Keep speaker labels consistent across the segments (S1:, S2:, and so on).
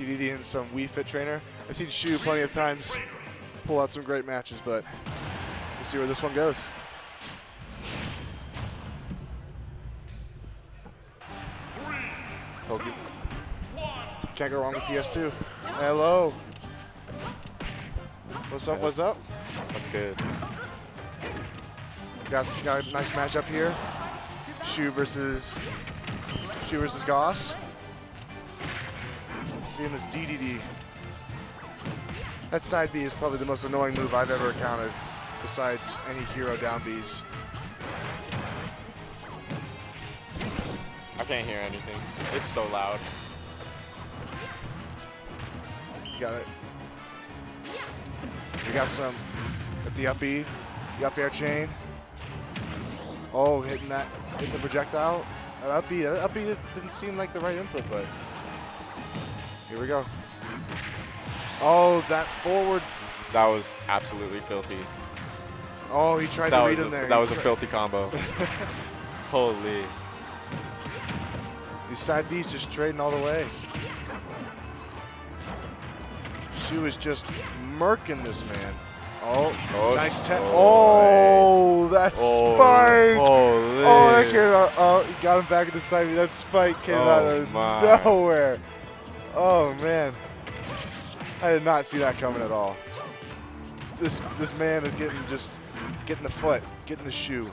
S1: DDD and some Wii Fit trainer. I've seen Shoe plenty of times pull out some great matches, but we'll see where this one goes. Hope you- Can't go wrong with PS2. Hello. What's up? What's up?
S2: That's good.
S1: Got, got a nice matchup here. Shoe versus Shoe versus Goss. Seeing this DDD. That side B is probably the most annoying move I've ever encountered, besides any hero down Bs.
S2: I can't hear anything. It's so loud.
S1: You got it. We got some at the up B, the up air chain. Oh, hitting that, hitting the projectile. That up B, that up B didn't seem like the right input, but here we go. Oh, that forward.
S2: That was absolutely filthy.
S1: Oh, he tried
S2: That
S1: to read
S2: a,
S1: him there.
S2: that was a filthy combo. Holy.
S1: These side Bs just trading all the way. She was just murking this man. Oh,
S2: Oh,
S1: nice tap.
S2: oh,
S1: Oh, that
S2: Oh,
S1: spike.
S2: Holy.
S1: Oh, that came out. Oh, he got him back at the side. B. That spike came oh, out
S2: Oh,
S1: of
S2: my.
S1: nowhere. Oh man, I did not see that coming at all. This this man is getting just getting the foot, getting the shoe.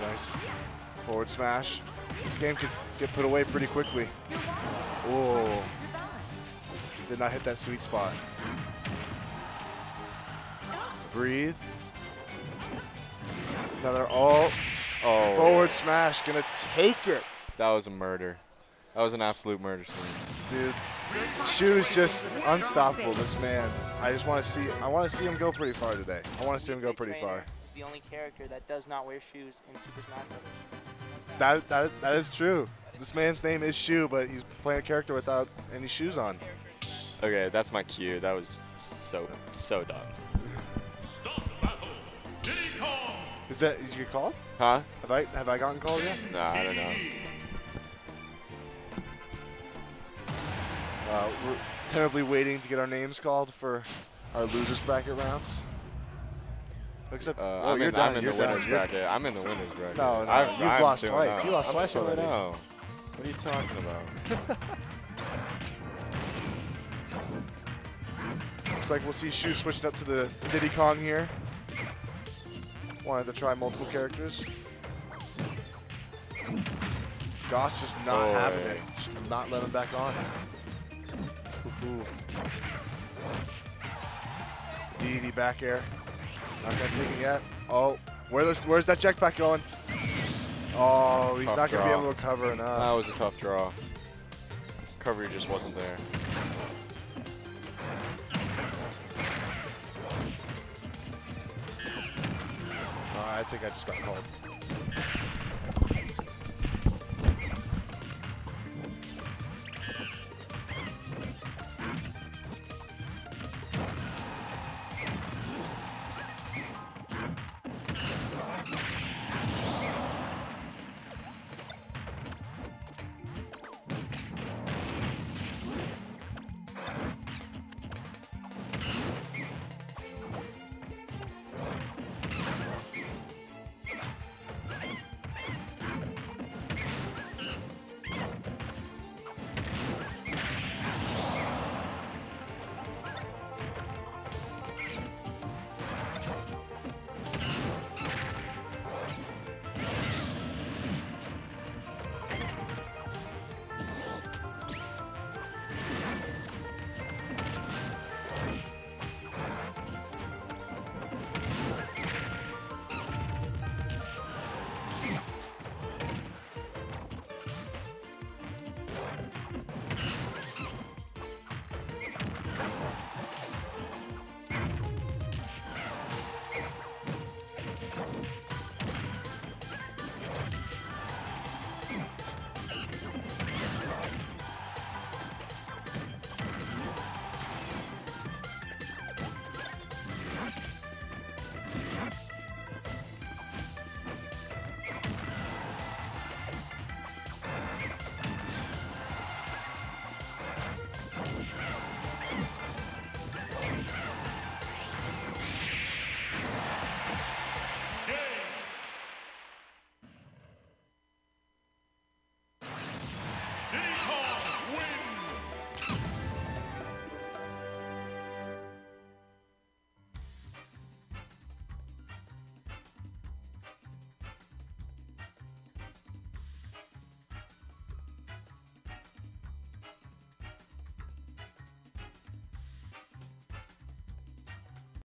S1: Nice forward smash. This game could get put away pretty quickly. Oh, did not hit that sweet spot. Breathe. Another all
S2: Oh,
S1: forward smash, gonna take it,
S2: that was a murder. That was an absolute murder scene.
S1: dude. Shoe's just unstoppable. This man. I just want to see. I want to see him go pretty far today. I want to see him go pretty far.
S3: He's the only character that does not wear shoes in Super Smash Bros.
S1: That that that is true. This man's name is Shoe, but he's playing a character without any shoes on.
S2: Okay, that's my cue. That was so, so dumb.
S1: That did you get called?
S2: Huh?
S1: Have I have I gotten called yet?
S2: Nah, I don't know.
S1: Uh, we're tentatively waiting to get our names called for our losers bracket rounds. Except,
S2: Uh,
S1: oh,
S2: I'm
S1: you're
S2: in. I'm in the winners bracket. I'm in the winners bracket.
S1: No, no,
S2: I've-
S1: you've lost
S2: 2-0.
S1: twice. You lost
S2: I'm
S1: twice already.
S2: 2-0. What are you talking about?
S1: Looks like we'll see Shoe switching up to the Diddy Kong here. Wanted to try multiple characters. Goss just not
S2: Oh,
S1: having it. Just not letting him back on. Ooh. DD back air. Not gonna take it yet. Oh, where this, where's that jetpack going? Oh, he's
S2: Tough
S1: not gonna be able to cover enough.
S2: That was a tough draw. Cover just wasn't there.
S1: think I just got called.